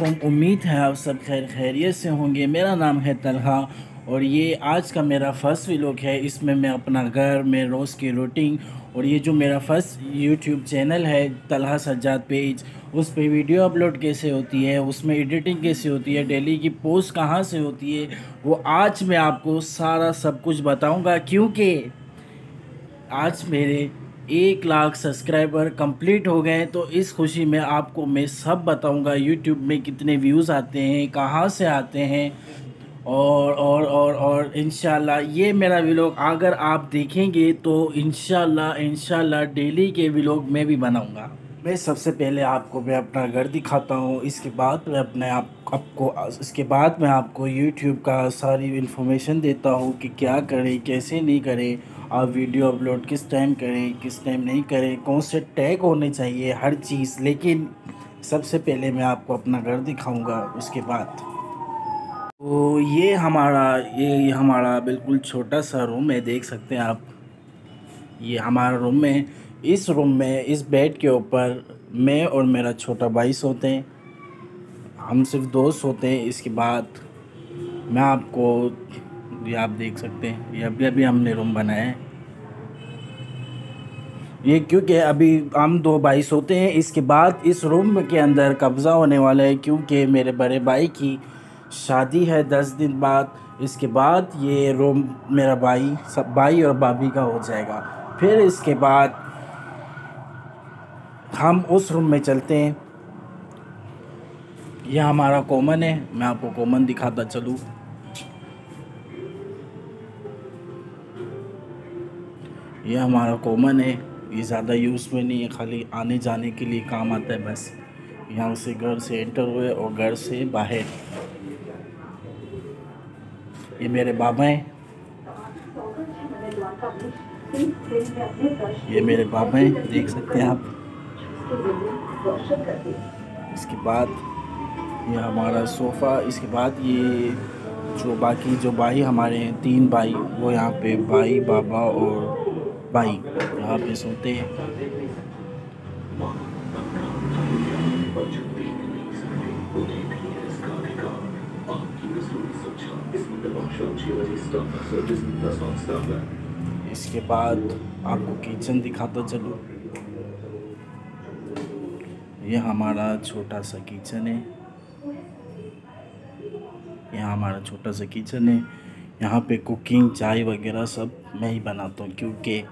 अलैकुम उम्मीद है आप सब खैर खैरियत से होंगे। मेरा नाम है तलहा और ये आज का मेरा फ़र्स्ट व्लॉग है। इसमें मैं अपना घर, में रोज़ की रूटीन और ये जो मेरा फ़र्स्ट यूट्यूब चैनल है तलहा सज्जाद पेज, उस पर वीडियो अपलोड कैसे होती है, उसमें एडिटिंग कैसे होती है, डेली की पोस्ट कहाँ से होती है, वो आज मैं आपको सारा सब कुछ बताऊँगा। क्योंकि आज मेरे एक लाख सब्सक्राइबर कंप्लीट हो गए तो इस खुशी में आपको मैं सब बताऊँगा यूट्यूब में कितने व्यूज़ आते हैं, कहाँ से आते हैं, और और और और इन ये मेरा व्लॉग अगर आप देखेंगे तो इन इनशाला डेली के व्लॉग में भी बनाऊँगा। मैं सबसे पहले आपको मैं अपना घर दिखाता हूँ। इसके बाद मैं अपने आप आपको, इसके बाद मैं आपको यूट्यूब का सारी इन्फॉर्मेशन देता हूँ कि क्या करें, कैसे नहीं करें, आप वीडियो अपलोड किस टाइम करें, किस टाइम नहीं करें, कौन से टैग होने चाहिए, हर चीज़। लेकिन सबसे पहले मैं आपको अपना घर दिखाऊँगा, उसके बाद। तो ये हमारा ये हमारा बिल्कुल छोटा सा रूम है, देख सकते हैं आप। ये हमारा रूम है। इस रूम में, इस बेड के ऊपर मैं और मेरा छोटा भाई सोते हैं। हम सिर्फ़ दो सोते हैं। इसके बाद मैं आपको, ये आप देख सकते हैं, ये अभी अभी हमने रूम बनाया है। ये क्योंकि अभी हम दो भाई सोते हैं। इसके बाद इस रूम के अंदर कब्ज़ा होने वाला है क्योंकि मेरे बड़े भाई की शादी है दस दिन बाद। इसके बाद ये रूम मेरा भाई, सब भाई और भाभी का हो जाएगा। फिर इसके बाद हम उस रूम में चलते हैं। यह हमारा कॉमन है। मैं आपको कॉमन दिखाता चलूँ। यह हमारा कॉमन है। ये ज़्यादा यूज़ में नहीं है। खाली आने जाने के लिए काम आता है बस। यहाँ से घर से एंटर हुए और घर से बाहर। ये मेरे बाबा हैं। ये मेरे बाबा हैं। देख सकते हैं आप। इसके बाद ये हमारा सोफ़ा, इसके बाद ये जो बाकी जो भाई हमारे हैं, तीन भाई, वो यहाँ पे भाई, बाबा और भाई यहाँ पे सोते हैं। इसके बाद आपको किचन दिखाता चलो। ये हमारा छोटा सा किचन है। यहाँ हमारा छोटा सा किचन है। यहाँ पे कुकिंग, चाय वगैरह सब मैं ही बनाता हूँ क्योंकि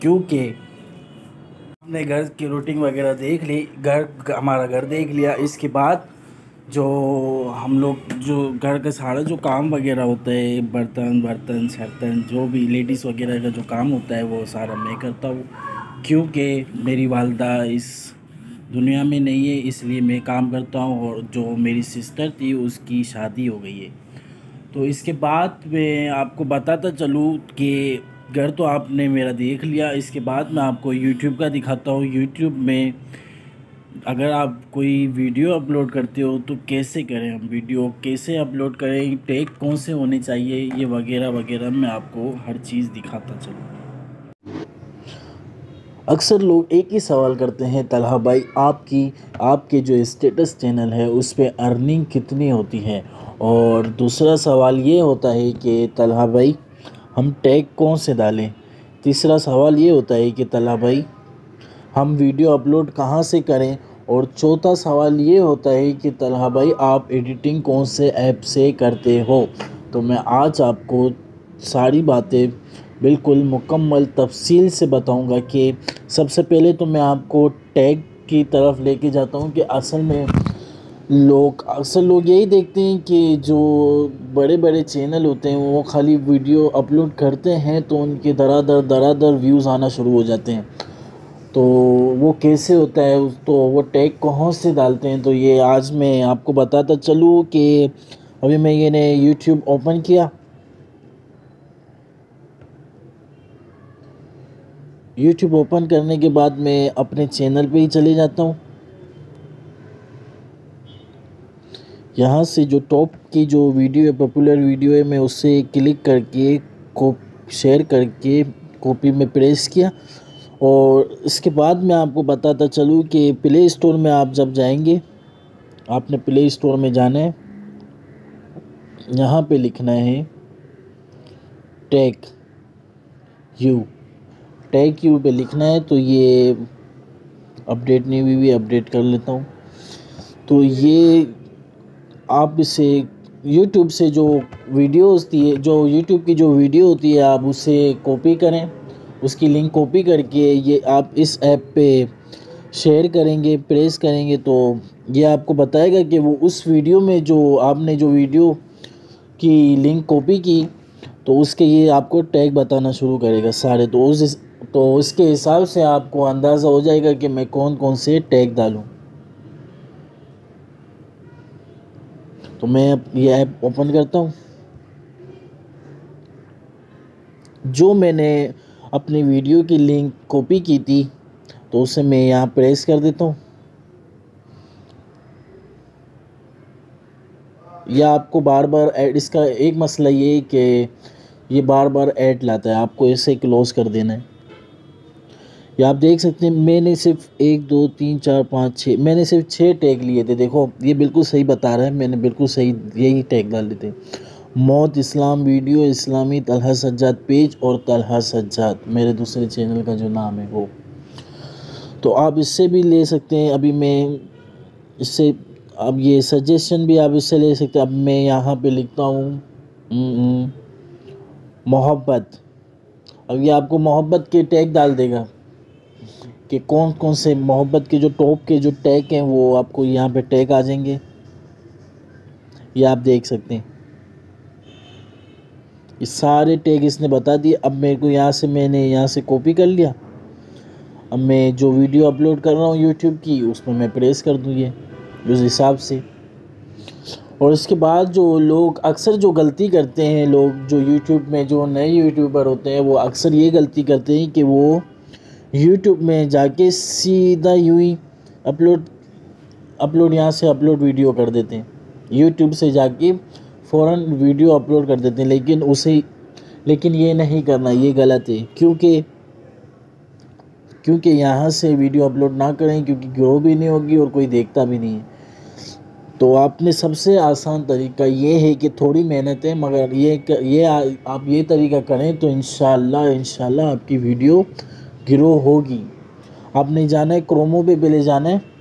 क्योंकि हमने घर की रूटीन वगैरह देख ली, घर, हमारा घर देख लिया। इसके बाद जो हम लोग जो घर का सारा जो काम वगैरह होता है, बर्तन बर्तन शर्तन जो भी लेडीज़ वगैरह का जो काम होता है वो सारा मैं करता हूँ। क्योंकि मेरी वालदा इस दुनिया में नहीं है, इसलिए मैं काम करता हूँ और जो मेरी सिस्टर थी, उसकी शादी हो गई है। तो इसके बाद मैं आपको बताता चलूँ कि घर तो आपने मेरा देख लिया, इसके बाद मैं आपको यूट्यूब का दिखाता हूँ। यूट्यूब में अगर आप कोई वीडियो अपलोड करते हो तो कैसे करें हम वीडियो? कैसे अपलोड करें? टेक कौन से होने चाहिए? ये वगैरह वगैरह मैं आपको हर चीज़ दिखाता चलूँ। अक्सर लोग एक ही सवाल करते हैं, तलहा भाई, आपकी, आपके जो स्टेटस चैनल है उस पर अर्निंग कितनी होती है? और दूसरा सवाल ये होता है कि, तलहा भाई, हम टैग कौन से डालें? तीसरा सवाल ये होता है कि तला भाई हम वीडियो अपलोड कहाँ से करें? और चौथा सवाल ये होता है कि, तलहा भाई, आप एडिटिंग कौन से ऐप से करते हो? तो मैं आज आपको सारी बातें बिल्कुल मुकम्मल तफसील से बताऊँगा कि सबसे पहले तो मैं आपको टैग की तरफ़ लेके जाता हूँ कि असल में लोग, अक्सर लोग यही देखते हैं कि जो बड़े बड़े चैनल होते हैं, वो खाली वीडियो अपलोड करते हैं तो उनके दरादर दरादर व्यूज़ आना शुरू हो जाते हैं। तो वो कैसे होता है? उस तो वो टैग कहाँ से डालते हैं? तो ये आज मैं आपको बताता चलूँ कि अभी मैं ये ने यूट्यूब ओपन किया। यूट्यूब ओपन करने के बाद मैं अपने चैनल पे ही चले जाता हूँ। यहाँ से जो टॉप की जो वीडियो है पॉपुलर वीडियो है, मैं उससे क्लिक करके को शेयर करके कॉपी में प्रेस किया। और इसके बाद मैं आपको बताता चलूँ कि प्ले स्टोर में आप जब जाएँगे, आपने प्ले स्टोर में जाना है। यहाँ पे लिखना है टेक यू टेक यू पे लिखना है तो ये अपडेट नहीं हुई भी अपडेट कर लेता हूँ। तो ये आप इसे यूट्यूब से जो वीडियो होती है जो यूट्यूब की जो वीडियो होती है, आप उसे कॉपी करें। उसकी लिंक कॉपी करके ये आप इस ऐप पे शेयर करेंगे प्रेस करेंगे तो ये आपको बताएगा कि वो उस वीडियो में जो आपने जो वीडियो की लिंक कॉपी की तो उसके ये आपको टैग बताना शुरू करेगा सारे। तो उस तो उसके हिसाब से आपको अंदाज़ा हो जाएगा कि मैं कौन कौन से टैग डालूँ। तो मैं ये ऐप ओपन करता हूँ। जो मैंने अपनी वीडियो की लिंक कॉपी की थी तो उसे मैं यहाँ प्रेस कर देता हूँ। या आपको बार बार ऐड, इसका एक मसला ये कि ये बार बार ऐड लाता है, आपको इसे क्लोज़ कर देना है। या आप देख सकते हैं, मैंने सिर्फ़ एक, दो, तीन, चार, पाँच छः मैंने सिर्फ़ छः टैग लिए थे। देखो, ये बिल्कुल सही बता रहा है, मैंने बिल्कुल सही, यही टैग डाले थे। मौत इस्लाम वीडियो इस्लामी तलहा सज्जाद पेज और तलहा सज्जाद मेरे दूसरे चैनल का जो नाम है वो। तो आप इससे भी ले सकते हैं अभी मैं इससे अब ये सजेशन भी आप इससे ले सकते हैं। अब मैं यहाँ पे लिखता हूँ हम्म, मोहब्बत। अब ये आपको मोहब्बत के टैग डाल देगा कि कौन कौन से मोहब्बत के जो टॉप के जो टैग हैं वो आपको यहाँ पे टैग आ जाएँगे। ये आप देख सकते हैं। ये सारे टैग इसने बता दिए। अब मेरे को यहाँ से मैंने यहाँ से कॉपी कर लिया। अब मैं जो वीडियो अपलोड कर रहा हूँ यूट्यूब की, उसमें मैं प्रेस कर दूँ ये, उस हिसाब से। और इसके बाद जो लोग अक्सर जो गलती करते हैं, लोग जो यूट्यूब में जो नए यूट्यूबर होते हैं, वो अक्सर ये गलती करते हैं कि वो यूट्यूब में जाके सीधा यू ही अपलोड अपलोड यहाँ से अपलोड वीडियो कर देते हैं। यूट्यूब से जाके फ़ौर वीडियो अपलोड कर देते हैं, लेकिन उसे, लेकिन ये नहीं करना, ये गलत है, क्योंकि क्योंकि यहाँ से वीडियो अपलोड ना करें, क्योंकि ग्रो भी नहीं होगी और कोई देखता भी नहीं है। तो आपने सबसे आसान तरीका ये है कि थोड़ी मेहनत है, मगर ये ये आप ये तरीका करें तो इन इन आपकी वीडियो ग्रो होगी। आपने जाना है, क्रोमो पे पहले जाना है।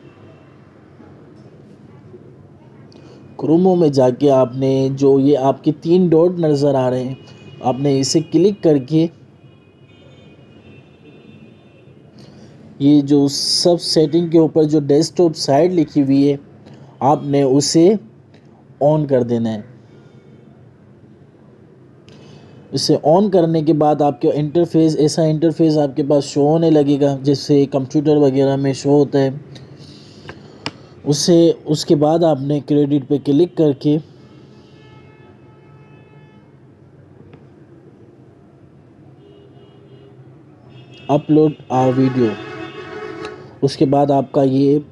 क्रोमो में जाके आपने जो ये आपके तीन डॉट नज़र आ रहे हैं, आपने इसे क्लिक करके ये जो सब सेटिंग के ऊपर जो डेस्कटॉप साइड लिखी हुई है, आपने उसे ऑन कर देना है। इसे ऑन करने के बाद आपके इंटरफेस ऐसा इंटरफेस आपके पास शो होने लगेगा जैसे कंप्यूटर वगैरह में शो होता है। उससे उसके बाद आपने क्रेडिट पे क्लिक करके अपलोड आ वीडियो। उसके बाद आपका ये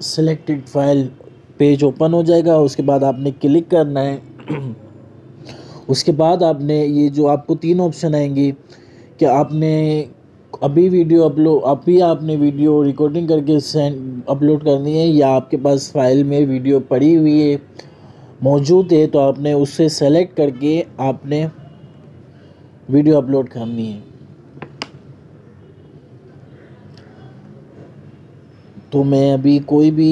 सिलेक्टेड फ़ाइल पेज ओपन हो जाएगा। उसके बाद आपने क्लिक करना है। उसके बाद आपने ये जो आपको तीन ऑप्शन आएँगे, कि आपने अभी वीडियो अपलोड अभी आपने वीडियो रिकॉर्डिंग करके सेंड अपलोड करनी है या आपके पास फ़ाइल में वीडियो पड़ी हुई है, मौजूद है तो आपने उससे सेलेक्ट करके आपने वीडियो अपलोड करनी है। तो मैं अभी कोई भी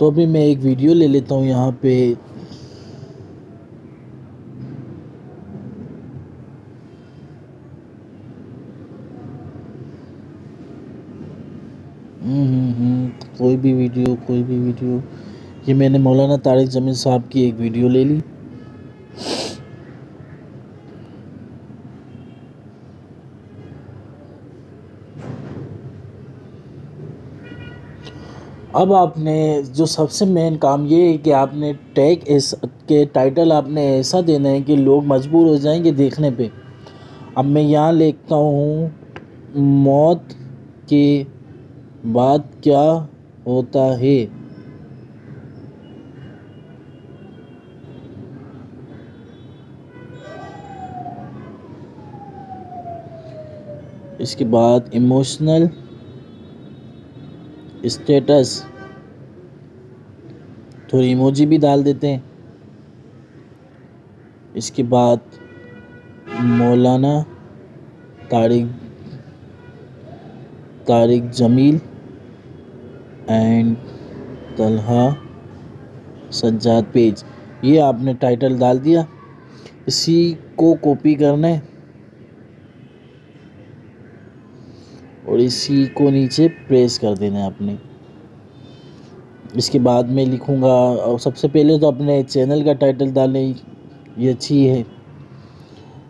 तो अभी मैं एक वीडियो ले लेता हूँ यहाँ पे हम्म, हम्म, हम्म, कोई भी वीडियो, कोई भी वीडियो। ये मैंने मौलाना तारिक ज़मीन साहब की एक वीडियो ले ली। अब आपने जो सबसे मेन काम ये है कि आपने टैग इस के टाइटल आपने ऐसा देना है कि लोग मजबूर हो जाएँगे देखने पे। अब मैं यहाँ लिखता हूँ, मौत के बाद क्या होता है। इसके बाद इमोशनल स्टेटस थोड़ी इमोजी भी डाल देते हैं। इसके बाद मौलाना Tariq Tariq Jameel. And Talha Sajjad page. ये आपने टाइटल डाल दिया। इसी को कॉपी करना है। और इसी को नीचे प्रेस कर देना है आपने। इसके बाद मैं लिखूँगा, और सबसे पहले तो अपने चैनल का टाइटल डालें ये अच्छी है।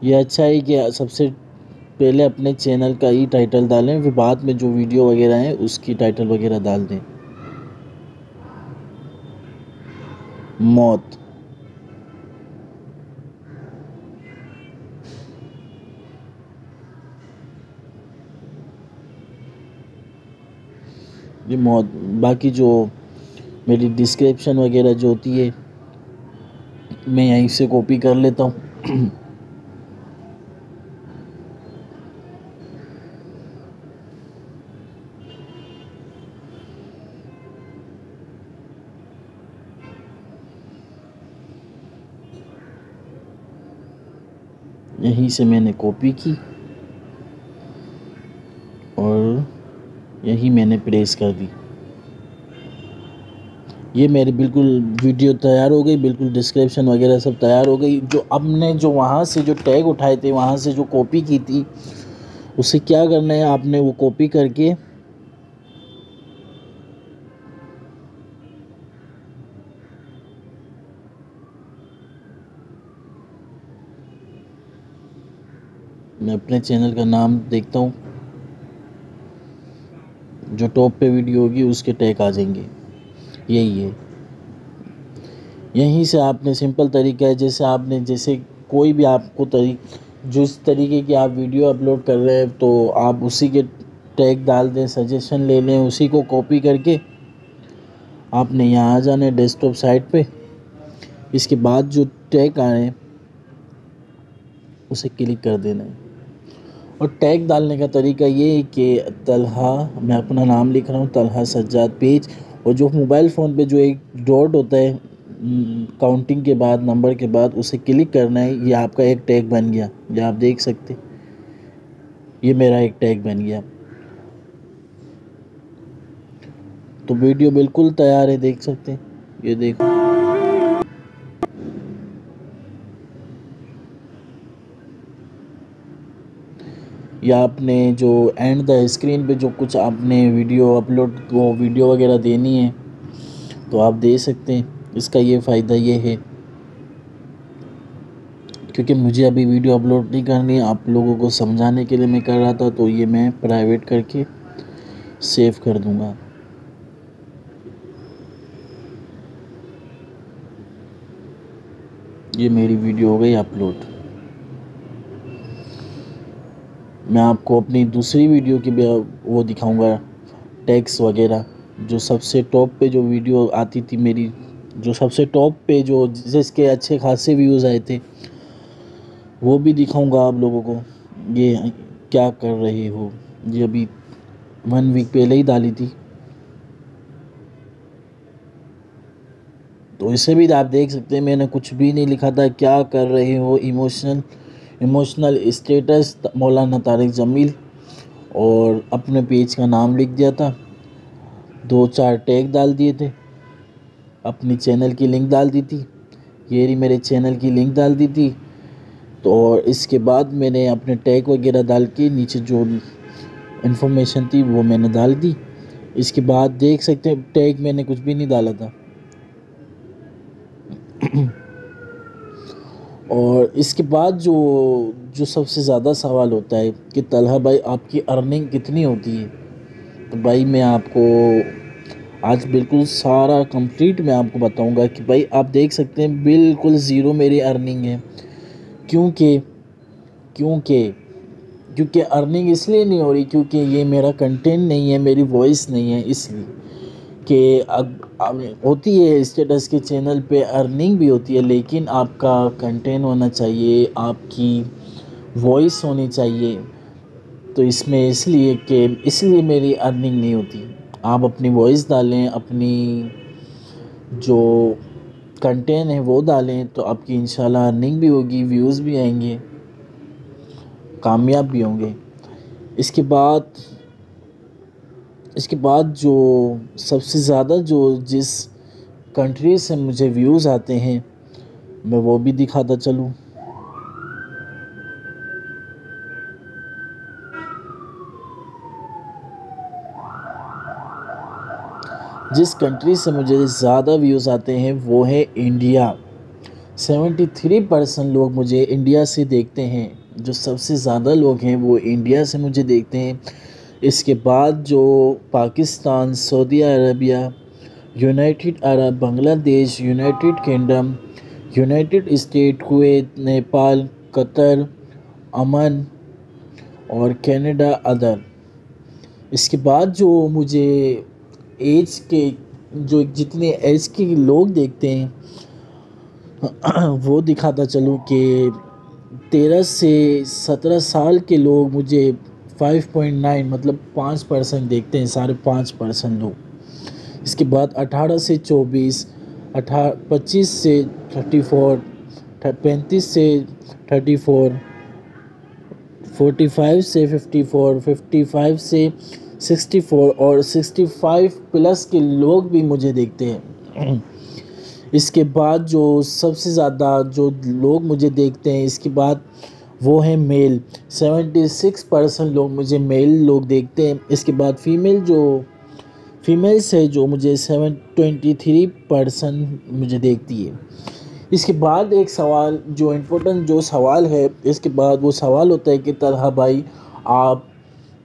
ये अच्छा है कि सबसे पहले अपने चैनल का ही टाइटल डालें, फिर बाद में जो वीडियो वगैरह है, उसकी टाइटल वगैरह डाल दें। मौत। ये मौत, बाकी जो मेरी डिस्क्रिप्शन वगैरह जो होती है, मैं यहीं से कॉपी कर लेता हूँ यहीं से मैंने कॉपी की और यही मैंने प्रेस कर दी। ये मेरी बिल्कुल वीडियो तैयार हो गई, बिल्कुल डिस्क्रिप्शन वगैरह सब तैयार हो गई। जो अब ने जो वहाँ से जो टैग उठाए थे, वहाँ से जो कॉपी की थी, उसे क्या करना है आपने वो कॉपी करके मैं अपने चैनल का नाम देखता हूँ। जो टॉप पे वीडियो होगी, उसके टैग आ जाएँगे। यही है। यहीं से आपने सिंपल तरीका है, जैसे आपने, जैसे कोई भी आपको तरी, जिस तरीके की आप वीडियो अपलोड कर रहे हैं तो आप उसी के टैग डाल दें, सजेशन ले लें, उसी को कॉपी करके आपने यहाँ आ जाना है डेस्कटॉप साइट पे। इसके बाद जो टैग आए उसे क्लिक कर देना है। और टैग डालने का तरीका ये है कि तलहा, मैं अपना नाम लिख रहा हूँ, तलहा सज्जाद पेज। और जो मोबाइल फ़ोन पे जो एक डॉट होता है काउंटिंग के बाद, नंबर के बाद, उसे क्लिक करना है, ये आपका एक टैग बन गया। ये आप देख सकते ये मेरा एक टैग बन गया। तो वीडियो बिल्कुल तैयार है, देख सकते ये देखो। या आपने जो एंड द स्क्रीन पे जो कुछ आपने वीडियो अपलोड वो वीडियो वगैरह देनी है तो आप दे सकते हैं। इसका ये फ़ायदा ये है, क्योंकि मुझे अभी वीडियो अपलोड नहीं करनी आप लोगों को समझाने के लिए मैं कर रहा था तो ये मैं प्राइवेट करके सेव कर दूँगा। ये मेरी वीडियो हो गई अपलोड मैं आपको अपनी दूसरी वीडियो की भी, वो दिखाऊँगा, टैक्स वगैरह, जो सबसे टॉप पे जो वीडियो आती थी मेरी, जो सबसे टॉप पे जो, जिसके अच्छे खासे व्यूज़ आए थे, वो भी दिखाऊँगा आप लोगों को, ये क्या कर रहे हो? ये अभी वन वीक पहले ही डाली थी। तो इसे भी आप देख सकते हैं, मैंने कुछ भी नहीं लिखा था, क्या कर रहे हो इमोशनल इमोशनल स्टेटस मौलाना तारिक जमील और अपने पेज का नाम लिख दिया था। दो चार टैग डाल दिए थे। अपनी चैनल की लिंक डाल दी थी। ये रही मेरे चैनल की लिंक डाल दी थी। तो और इसके बाद मैंने अपने टैग वगैरह डाल के नीचे जो इन्फॉर्मेशन थी वो मैंने डाल दी। इसके बाद देख सकते हैं टैग मैंने कुछ भी नहीं डाला था। और इसके बाद जो जो सबसे ज़्यादा सवाल होता है कि तलहा भाई, आपकी अर्निंग कितनी होती है? तो भाई मैं आपको आज बिल्कुल सारा कंप्लीट मैं आपको बताऊँगा कि भाई आप देख सकते हैं बिल्कुल ज़ीरो मेरी अर्निंग है। क्योंकि क्योंकि क्योंकि अर्निंग इसलिए नहीं हो रही क्योंकि ये मेरा कंटेंट नहीं है, मेरी वॉइस नहीं है इसलिए। कि अब होती है स्टेटस के चैनल पे अर्निंग भी होती है, लेकिन आपका कंटेंट होना चाहिए, आपकी वॉइस होनी चाहिए। तो इसमें इसलिए कि, इसलिए मेरी अर्निंग नहीं होती। आप अपनी वॉइस डालें, अपनी जो कंटेंट है वो डालें तो आपकी इंशाल्लाह अर्निंग भी होगी व्यूज़ भी आएँगे, कामयाब भी होंगे। इसके बाद इसके बाद जो सबसे ज़्यादा जो जिस कंट्री से मुझे व्यूज़ आते हैं, मैं वो भी दिखाता चलूँ। जिस कंट्री से मुझे ज़्यादा व्यूज़ आते हैं, वो है इंडिया सेवेंटी थ्री परसेंट लोग मुझे इंडिया से देखते हैं। जो सबसे ज़्यादा लोग हैं, वो इंडिया से मुझे देखते हैं। इसके बाद जो Pakistan, Saudi Arabia, United Arab, Bangladesh, United Kingdom, United State, Kuwait, Nepal, Qatar, Oman और कनाडा अदर। इसके बाद जो मुझे एज के, जो जितने एज के लोग देखते हैं, वो दिखाता चलूँ कि तेरह से सत्रह साल के लोग मुझे फाइव पॉइंट नाइन मतलब पाँच परसेंट देखते हैं, साढ़े पाँच परसेंट लोग। इसके बाद अठारह से चौबीस अठा पच्चीस से थर्टी फोर पैंतीस से थर्टी फोर फोर्टी फाइव से फिफ्टी फोर फिफ्टी फाइव से सिक्सटी फोर और सिक्सटी फाइव प्लस के लोग भी मुझे देखते हैं। इसके बाद जो सबसे ज़्यादा जो लोग मुझे देखते हैं, इसके बाद वो है मेल सेवेंटी सिक्स परसेंट लोग मुझे मेल लोग देखते हैं. इसके बाद फीमेल जो फीमेल्स है जो मुझे सेवन ट्वेंटी थ्री परसेंट मुझे देखती है. इसके बाद एक सवाल जो इम्पोर्टेंट जो सवाल है, इसके बाद वो सवाल होता है कि तरह भाई, आप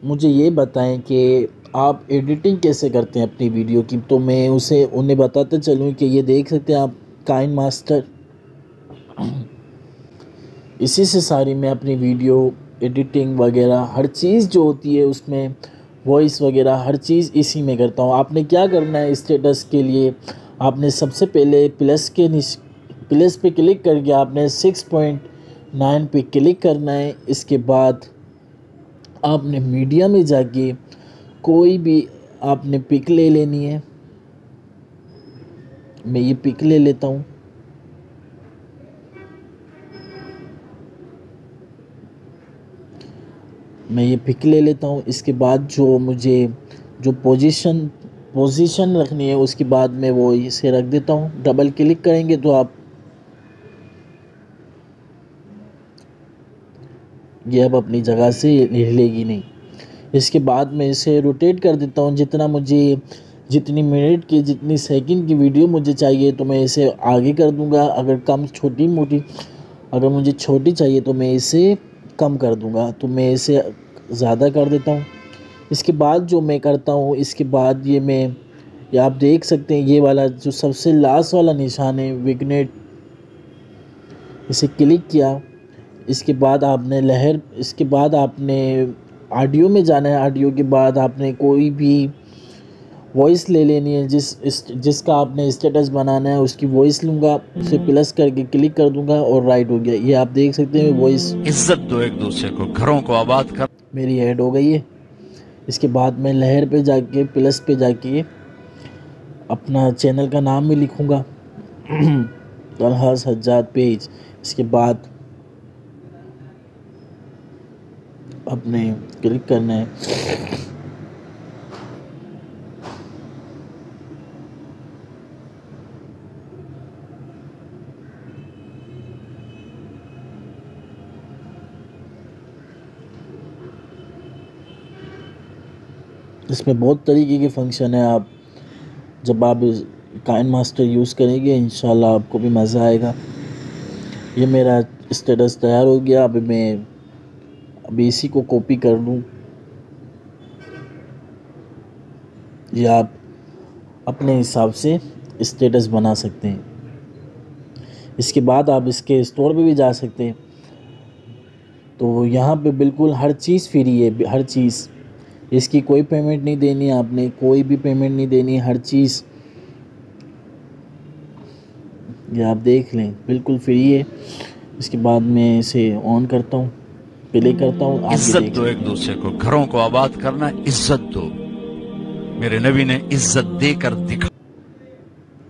मुझे ये बताएँ कि आप एडिटिंग कैसे करते हैं अपनी वीडियो की? तो मैं उसे, उन्हें बताते चलूँ कि ये देख सकते हैं आप काइन मास्टर इसी से सारी मैं अपनी वीडियो एडिटिंग वगैरह, हर चीज़ जो होती है उसमें वॉइस वगैरह, हर चीज़ इसी में करता हूँ। आपने क्या करना है स्टेटस के लिए? आपने सबसे पहले प्लस के प्लस पे क्लिक करके आपने सिक्स पॉइंट नाइन पे क्लिक करना है। इसके बाद आपने मीडिया में जाके कोई भी आपने पिक ले लेनी है। मैं ये पिक ले लेता हूँ। मैं ये पिक ले लेता हूँ। इसके बाद जो मुझे जो पोजीशन पोजीशन रखनी है, उसके बाद मैं वो इसे रख देता हूँ। डबल क्लिक करेंगे तो आप ये अब अपनी जगह से हिलेगी नहीं। इसके बाद मैं इसे रोटेट कर देता हूँ। जितना मुझे, जितनी मिनट की, जितनी सेकंड की वीडियो मुझे चाहिए तो मैं इसे आगे कर दूँगा। अगर कम, छोटी, मोटी, अगर मुझे छोटी चाहिए तो मैं इसे कम कर दूँगा तो मैं इसे ज़्यादा कर देता हूँ। इसके बाद जो मैं करता हूँ, इसके बाद ये मैं, ये आप देख सकते हैं, ये वाला जो सबसे लास्ट वाला निशान है विगनेट इसे क्लिक किया। इसके बाद आपने लहर, इसके बाद आपने ऑडियो में जाना है ऑडियो के बाद आपने कोई भी वॉइस ले लेनी है जिस इस जिसका आपने स्टेटस बनाना है उसकी वॉइस लूँगा उसे प्लस करके क्लिक कर दूँगा और राइट हो गया। ये आप देख सकते हैं वॉइस इज़्ज़त दो एक दूसरे को घरों को आबाद कर। मेरी ऐड हो गई है। इसके बाद मैं लहर पे जाके प्लस पे जाके अपना चैनल का नाम भी लिखूँगा। सज्जाद पेज। इसके बाद अपने क्लिक करना है। इसमें बहुत तरीके के फ़ंक्शन है। आप जब आप काइन मास्टर यूज़ करेंगे इन आपको भी मज़ा आएगा। ये मेरा स्टेटस तैयार हो गया। अभी मैं अभी इसी को कॉपी कर लूँ। या आप अपने हिसाब से स्टेटस बना सकते हैं। इसके बाद आप इसके स्टोर पे भी जा सकते हैं। तो यहाँ पे बिल्कुल हर चीज़ फ्री है। हर चीज़ इसकी कोई पेमेंट नहीं देनी आपने कोई भी पेमेंट नहीं देनी हर चीज़। ये आप देख लें बिल्कुल फ्री है। इसके बाद मैं इसे ऑन करता हूँ प्ले करता हूँ इज़्ज़त दो एक दूसरे को घरों को आबाद करना इज़्ज़त दो। मेरे नबी ने इज़्ज़त देकर दिखा।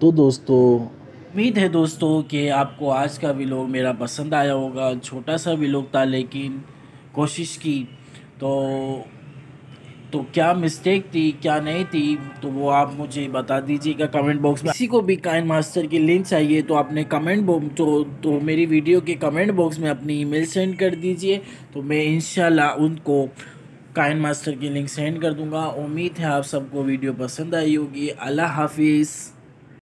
तो दोस्तों उम्मीद है दोस्तों कि आपको आज का व्लॉग मेरा पसंद आया होगा छोटा सा व्लॉग था लेकिन कोशिश की। तो तो क्या मिस्टेक थी, क्या नहीं थी तो वो आप मुझे बता दीजिएगा कमेंट बॉक्स में। किसी को भी काइन मास्टर की लिंक चाहिए तो आपने कमेंट बॉक्स तो तो मेरी वीडियो के कमेंट बॉक्स में अपनी ईमेल सेंड कर दीजिए। तो मैं इनशाला उनको काइन मास्टर की लिंक सेंड कर दूँगा। उम्मीद है आप सबको वीडियो पसंद आई होगी। अल्लाह हाफिज़।